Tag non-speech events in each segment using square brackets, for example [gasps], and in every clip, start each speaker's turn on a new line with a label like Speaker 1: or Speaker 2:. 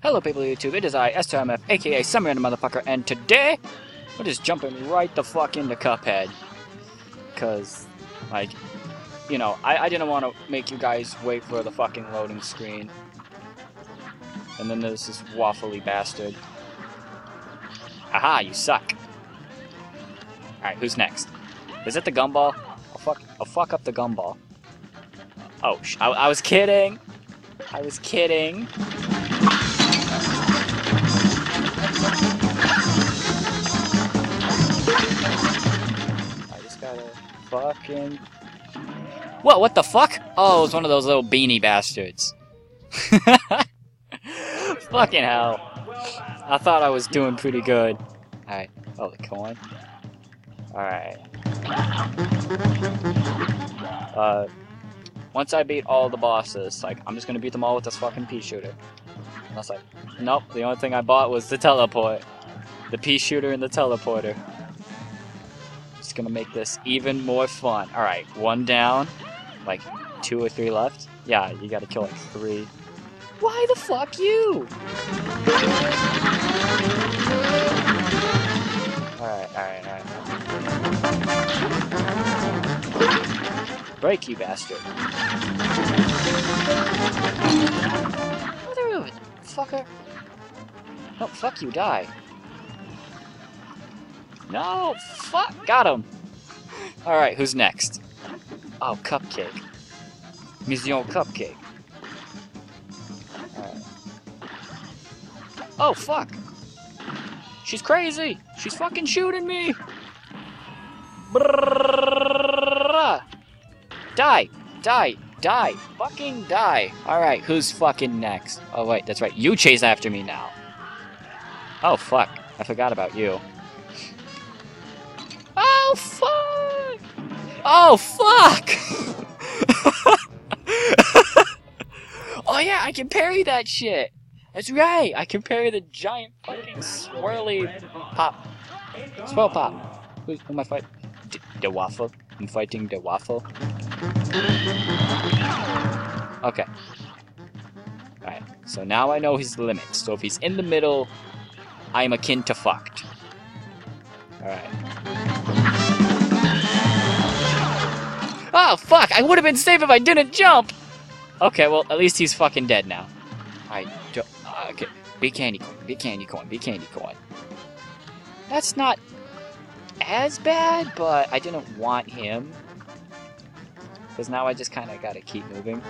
Speaker 1: Hello, people of YouTube. It is I, STMF, aka some motherfucker, and today we're just jumping right the fuck into Cuphead. Because, like, you know, I, I didn't want to make you guys wait for the fucking loading screen. And then there's this waffly bastard. Haha, you suck. Alright, who's next? Is it the gumball? I'll fuck, I'll fuck up the gumball. Oh, I, I was kidding! I was kidding. Fucking. What? What the fuck? Oh, it's one of those little beanie bastards. [laughs] fucking hell. I thought I was doing pretty good. Alright. Oh, the coin. Alright. Uh, once I beat all the bosses, like, I'm just gonna beat them all with this fucking pea shooter. And I was like, nope, the only thing I bought was the teleport. The pea shooter and the teleporter. Just gonna make this even more fun. Alright, one down. Like, two or three left. Yeah, you gotta kill like three. Why the fuck you? Alright, alright, alright. Break, you bastard. Mother of fucker. Fuck you, die. No, fuck, got him. Alright, who's next? Oh, Cupcake. Mission Cupcake. Alright. Oh, fuck. She's crazy. She's fucking shooting me. Brrrr. Die, die, die, fucking die. Alright, who's fucking next? Oh, wait, that's right. You chase after me now. Oh, fuck. I forgot about you. Oh, fuck! Oh, fuck! [laughs] oh, yeah, I can parry that shit. That's right. I can parry the giant fucking swirly pop. Swirl pop. Who, am I fighting? The waffle. I'm fighting the waffle. Okay. Alright, so now I know his limits. So if he's in the middle, I'm akin to fucked. Alright. Oh, fuck! I would have been safe if I didn't jump! Okay, well, at least he's fucking dead now. I don't. Uh, okay. Be candy corn, be candy corn, be candy corn. That's not as bad, but I didn't want him. Because now I just kind of gotta keep moving.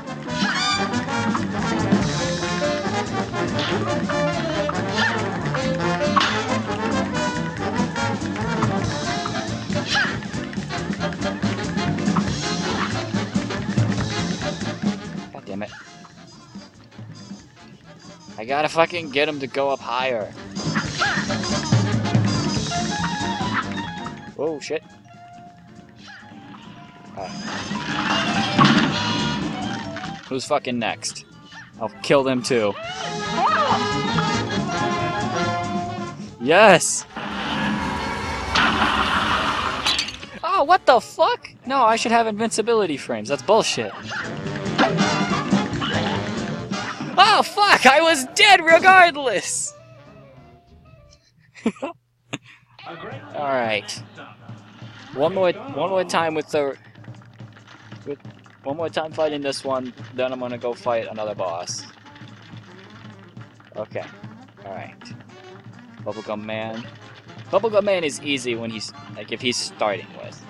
Speaker 1: Damn it. I gotta fucking get him to go up higher. Oh shit. Alright. Who's fucking next? I'll kill them too. Yes! Oh, what the fuck? No, I should have invincibility frames. That's bullshit. Fuck! I was dead regardless! [laughs] Alright. One more one more time with the with one more time fighting this one, then I'm gonna go fight another boss. Okay. Alright. Bubblegum Man. Bubblegum Man is easy when he's like if he's starting with.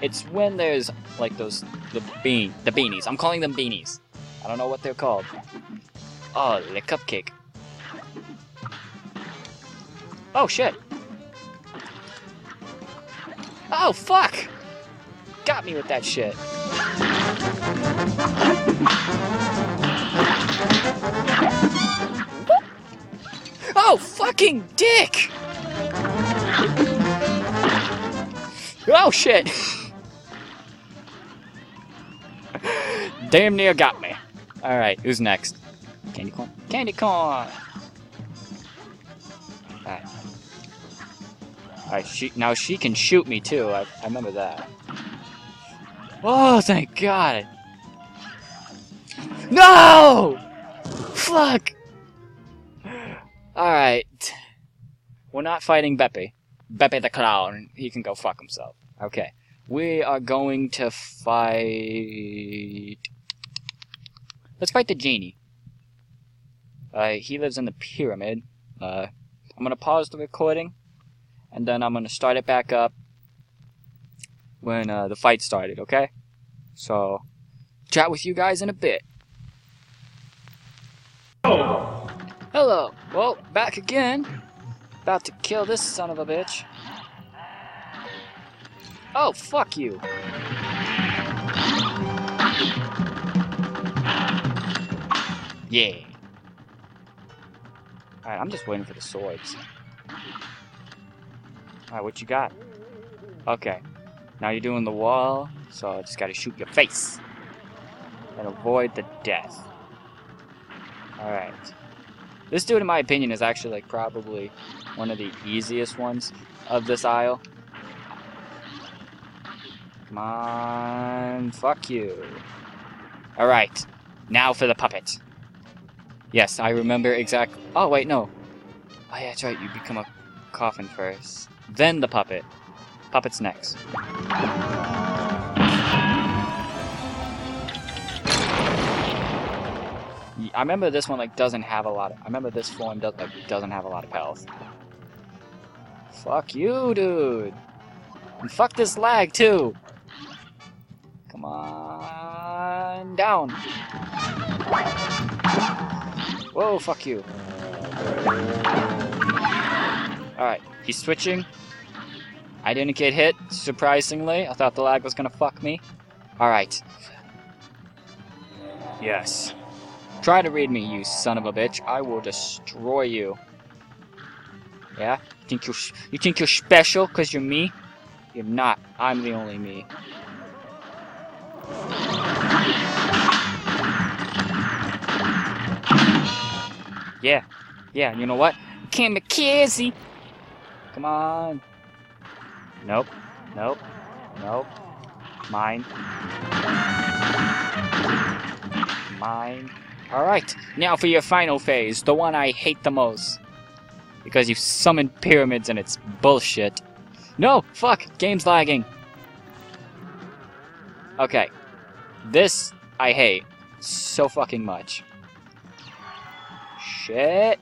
Speaker 1: It's when there's like those the bean the beanies. I'm calling them beanies. I don't know what they're called. Oh, the cupcake. Oh shit. Oh fuck! Got me with that shit. Oh fucking dick! Oh shit! [laughs] Damn near got me. Alright, who's next? Candy corn? Candy corn! Alright. Alright, she now she can shoot me too. I, I remember that. Oh, thank God! No! Fuck! Alright. We're not fighting Beppi. Beppi the clown. He can go fuck himself. Okay. We are going to fight. Let's fight the genie. Uh, he lives in the pyramid. Uh, I'm gonna pause the recording, and then I'm gonna start it back up when uh, the fight started. Okay? So, chat with you guys in a bit. Hello. Well, back again. About to kill this son of a bitch. Oh, fuck you. Yeah. Alright, I'm just waiting for the swords. Alright, what you got? Okay. Now you're doing the wall, so I just gotta shoot your face. And avoid the death. Alright. This dude, in my opinion, is actually, like, probably one of the easiest ones of this aisle. Come on. Fuck you. Alright. Now for the puppet. Yes, I remember exactly. Oh, wait, no. Oh, yeah, that's right. You become a coffin first. Then the puppet. Puppet's next. I remember this one like doesn't have a lot of. I remember this form does like doesn't have a lot of health. Fuck you, dude. And fuck this lag too. Come on down. Whoa, fuck you. Alright, he's switching. I didn't get hit, surprisingly. I thought the lag was gonna fuck me. Alright. Yes. Try to read me, you son of a bitch. I will destroy you. Yeah? You think you're, you think you're special because you're me? You're not. I'm the only me. Yeah. Yeah, you know what? Kamikaze! Come on. Nope. Nope. Nope. Mine. Mine. Alright, now for your final phase, the one I hate the most. Because you summoned pyramids and it's bullshit. No! Fuck! Game's lagging. Okay. This I hate so fucking much. Shit.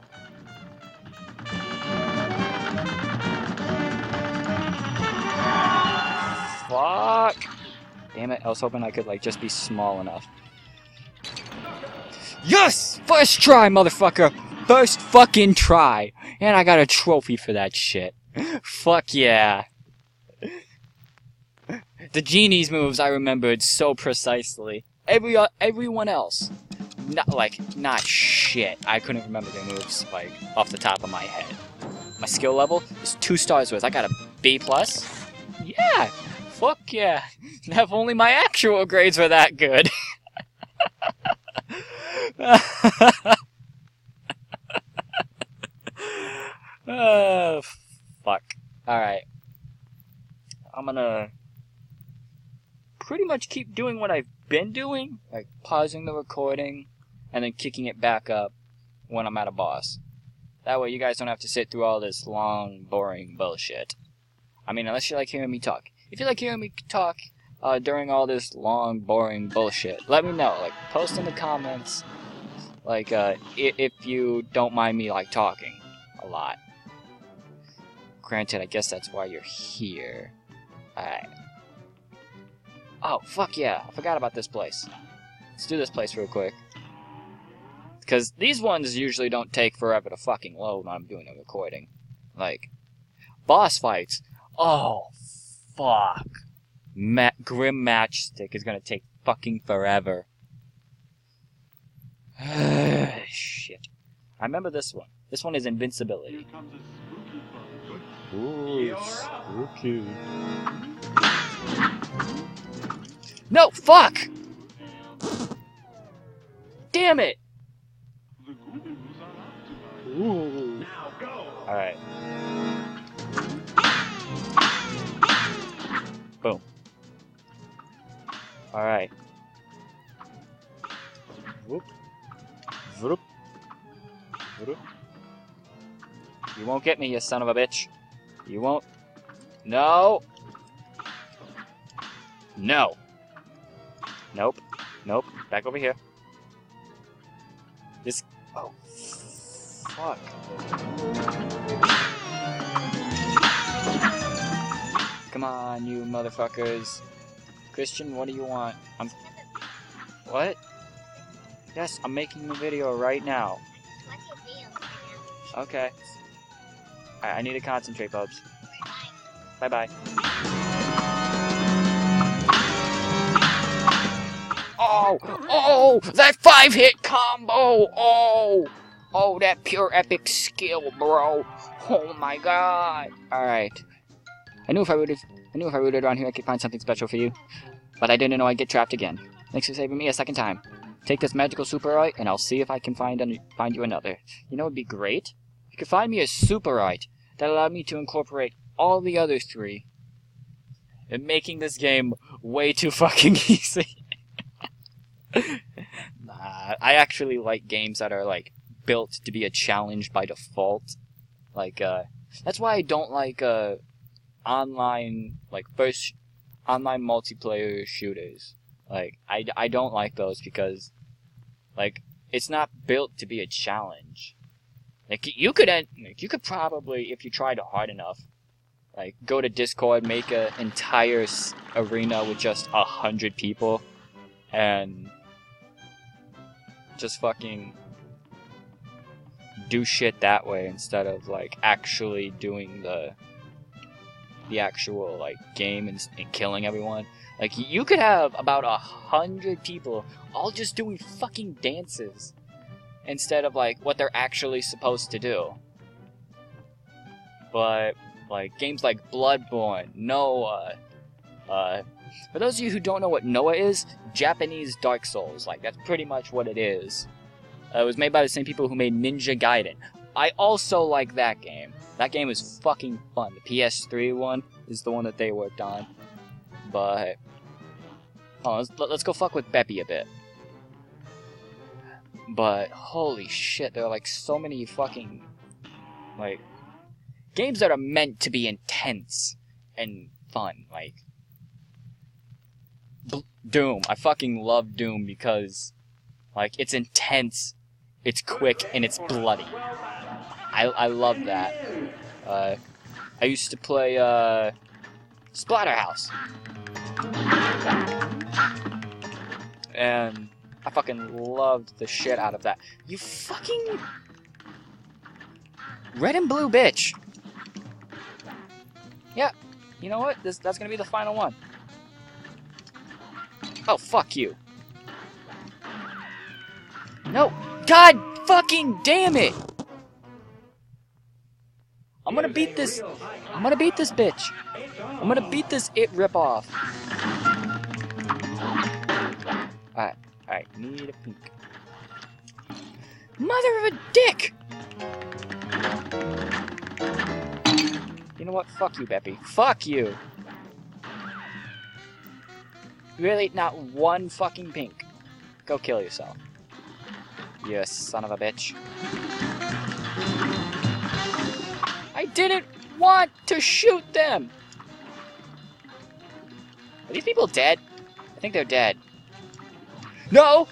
Speaker 1: Fuck. Damn it, I was hoping I could like just be small enough. Yes! First try, motherfucker! First fucking try! And I got a trophy for that shit. Fuck yeah. The genie's moves I remembered so precisely. Every uh, everyone else, not like not shit. I couldn't remember their moves like off the top of my head. My skill level is two stars worth. I got a B plus. Yeah, fuck yeah. [laughs] If only my actual grades were that good. [laughs] oh, fuck. Alright. I'm gonna pretty much keep doing what I've been doing, like pausing the recording and then kicking it back up when I'm at a boss. That way you guys don't have to sit through all this long, boring bullshit. I mean, unless you like hearing me talk. If you like hearing me talk uh, during all this long, boring bullshit, let me know. Like, post in the comments like, uh, if you don't mind me, like, talking a lot. Granted, I guess that's why you're here. Alright. Oh, fuck yeah. I forgot about this place. Let's do this place real quick. Because these ones usually don't take forever to fucking load when I'm doing a recording. Like, boss fights. Oh, fuck. Ma- Grim Matchstick is gonna take fucking forever. [sighs] Shit. I remember this one. This one is invincibility. Ooh, spooky. No, fuck! Damn it! Ooh. Alright. Boom. Alright. Whoop. Vroop. Vroop. You won't get me, you son of a bitch. You won't. No. No. Nope. Nope. Back over here. This. Oh. Fuck. Come on, you motherfuckers. Christian, what do you want? I'm. What? Yes, I'm making a video right now. Okay. I, I need to concentrate, Bubs. Bye bye. Oh! Oh! That five hit combo! Oh! Oh, that pure epic skill, bro! Oh my god! Alright. I knew if I rooted I knew if I rooted around here I could find something special for you. But I didn't know I'd get trapped again. Thanks for saving me a second time. Take this magical Super Art, and I'll see if I can find find you another. You know, it'd be great. You could find me a Super Art that allowed me to incorporate all the other three, and making this game way too fucking [laughs] easy. nah, I actually like games that are like built to be a challenge by default. Like, uh, that's why I don't like uh, online like first online multiplayer shooters. Like I, I don't like those because like it's not built to be a challenge. Like you could end, like, you could probably if you tried hard enough like go to Discord, make an entire arena with just a hundred people, and just fucking do shit that way instead of like actually doing the the actual like game and, and killing everyone. Like you could have about a hundred people all just doing fucking dances instead of like what they're actually supposed to do. But like games like Bloodborne, Nioh, uh, for those of you who don't know what Nioh is, Japanese Dark Souls, like that's pretty much what it is. Uh, it was made by the same people who made Ninja Gaiden. I also like that game. That game is fucking fun. The PS3 one is the one that they worked on. But oh, let's, let's go fuck with Beppi a bit. But holy shit, there are like so many fucking like games that are meant to be intense and fun. Like Doom. I fucking love Doom because like it's intense, it's quick, and it's bloody. I, I love that. Uh, I used to play uh, Splatterhouse. And I fucking loved the shit out of that. You fucking red and blue bitch. Yeah, you know what? This that's gonna be the final one. Oh fuck you. No, God fucking damn it! I'm gonna beat this. I'm gonna beat this bitch. I'm gonna beat this it ripoff. Alright, alright, need a pink. Mother of a dick! You know what? Fuck you, Beppi. Fuck you! Really? Not one fucking pink. Go kill yourself. You son of a bitch. I didn't want to shoot them! Are these people dead? I think they're dead. No!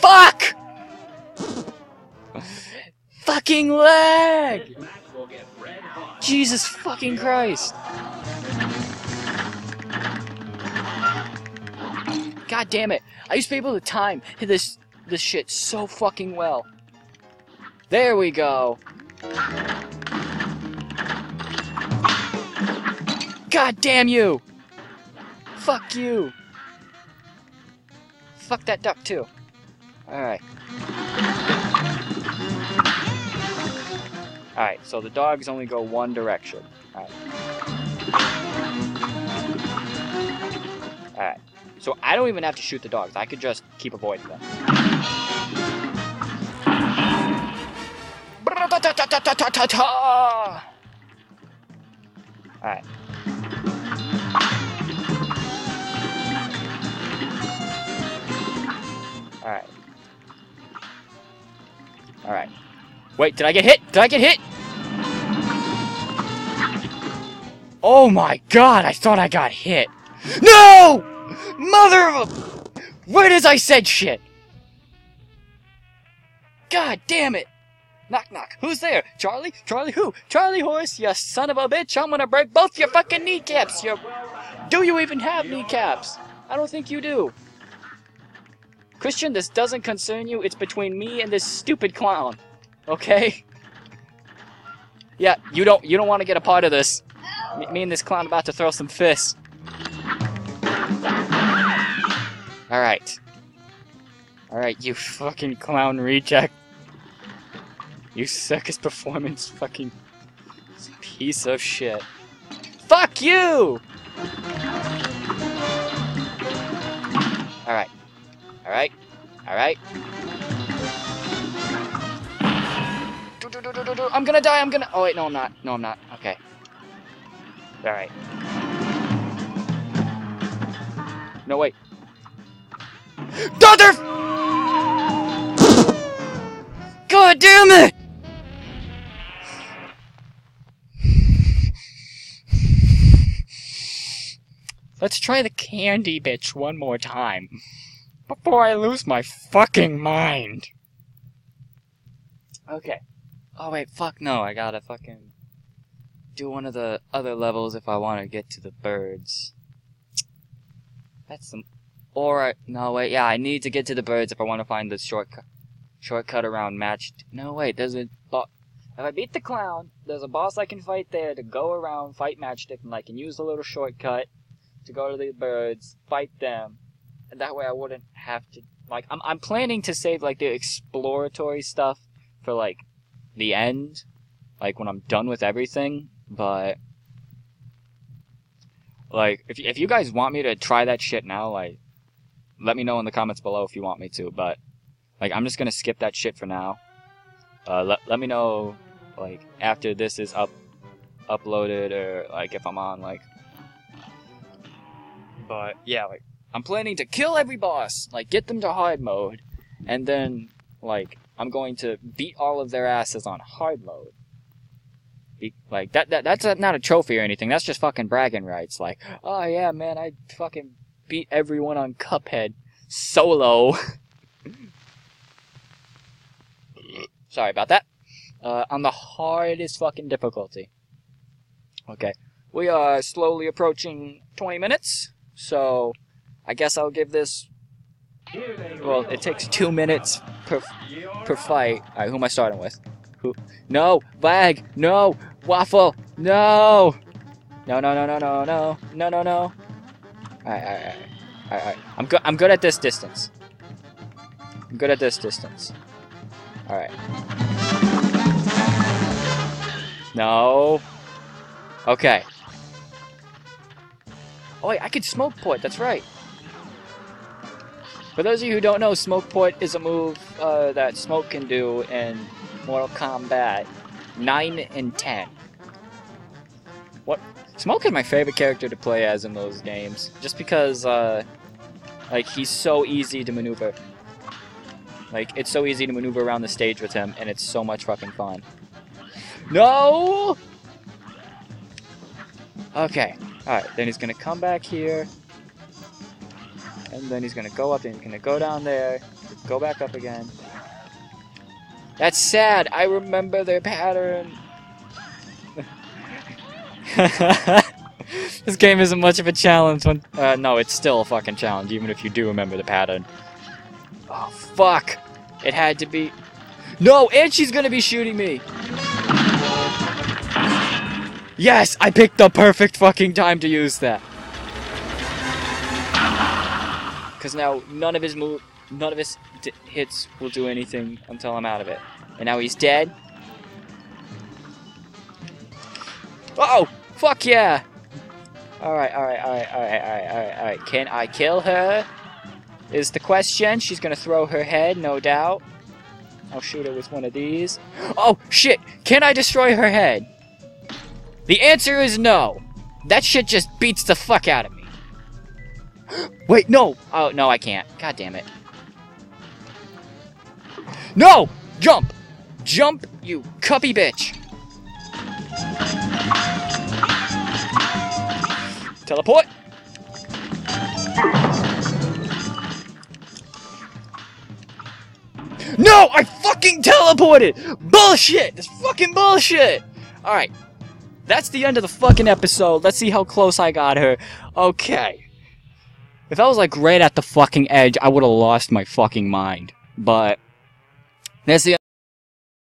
Speaker 1: Fuck! fucking lag! Jesus fucking Christ! God damn it! I used to be able to time this this shit so fucking well. There we go. God damn you! Fuck you! Fuck that duck too. Alright. Alright, so the dogs only go one direction. Alright. Alright. So I don't even have to shoot the dogs. I could just keep avoiding them. Alright. Alright. Alright. Wait, did I get hit? Did I get hit? Oh my god, I thought I got hit. No! Mother of a... Right as I said shit! God damn it! Knock knock, who's there? Charlie? Charlie who? Charlie horse, you son of a bitch, I'm gonna break both your fucking kneecaps, you... Do you even have kneecaps? I don't think you do. Christian, this doesn't concern you, it's between me and this stupid clown. Okay? Yeah, you don't you don't want to get a part of this. Me, me and this clown about to throw some fists. Alright. Alright, you fucking clown reject. You circus performance fucking piece of shit. Fuck you! Alright. Alright. Alright. I'm gonna die, I'm gonna- Oh wait, no I'm not. No I'm not. Okay. Alright. No, wait. Daughter! God damn it! Let's try the candy bitch one more time. Before I lose my fucking mind. Okay. Oh wait, fuck no, I gotta fucking do one of the other levels if I want to get to the birds. That's some. Or no wait, yeah, I need to get to the birds if I want to find the shortcut. Shortcut around matched. No wait, there's a. Bo- if I beat the clown, there's a boss I can fight there to go around, fight matchstick, and I can use the little shortcut to go to the birds, fight them, and that way I wouldn't have to. Like, I'm I'm planning to save like the exploratory stuff for like the end, like when I'm done with everything. But like, if if you guys want me to try that shit now, like, let me know in the comments below if you want me to. But like, I'm just gonna skip that shit for now. Uh, let let me know like after this is up uploaded or like if I'm on like. But yeah, like I'm planning to kill every boss, like get them to hard mode, and then like I'm going to beat all of their asses on hard mode. Be- like that, that that's not a trophy or anything. That's just fucking bragging rights. Like, oh yeah, man, I fucking beat everyone on Cuphead solo. [laughs] Sorry about that. Uh, on the hardest fucking difficulty. Okay. We are slowly approaching 20 minutes, so I guess I'll give this. Well, it takes two minutes per, per fight. Alright, who am I starting with? Who? No! Bag! No! Waffle! No! No, no, no, no, no, no. No, no, no. Alright, alright, alright. I'm good I'm good at this distance. I'm good at this distance. Alright. No. Okay. Oh wait, I could smoke port, that's right. For those of you who don't know, Smoke Port is a move uh, that Smoke can do in Mortal Kombat 9 and 10. What? Smoke is my favorite character to play as in those games, just because, uh, like, he's so easy to maneuver. Like, it's so easy to maneuver around the stage with him, and it's so much fucking fun. No! Okay, alright, then he's gonna come back here. And then he's gonna go up and he's gonna go down there, go back up again. That's sad. I remember their pattern. [laughs] this game isn't much of a challenge when. Uh, no, it's still a fucking challenge, even if you do remember the pattern. Oh, fuck. It had to be. No, and she's gonna be shooting me. Yes, I picked the perfect fucking time to use that. Because now none of his move, none of his hits will do anything until I'm out of it. And now he's dead. Oh, fuck yeah! Alright, alright, alright, alright, alright, alright, alright. Can I kill her? Is the question. She's gonna throw her head, no doubt. I'll shoot her with one of these. Oh, shit! Can I destroy her head? The answer is no. That shit just beats the fuck out of me. [gasps] Wait, no! Oh, no, I can't. God damn it. No! Jump! Jump, you cuppy bitch! Teleport! No! I fucking teleported! Bullshit! This fucking bullshit! Alright. That's the end of the fucking episode. Let's see how close I got her. Okay. If I was like right at the fucking edge, I would have lost my fucking mind. But that's the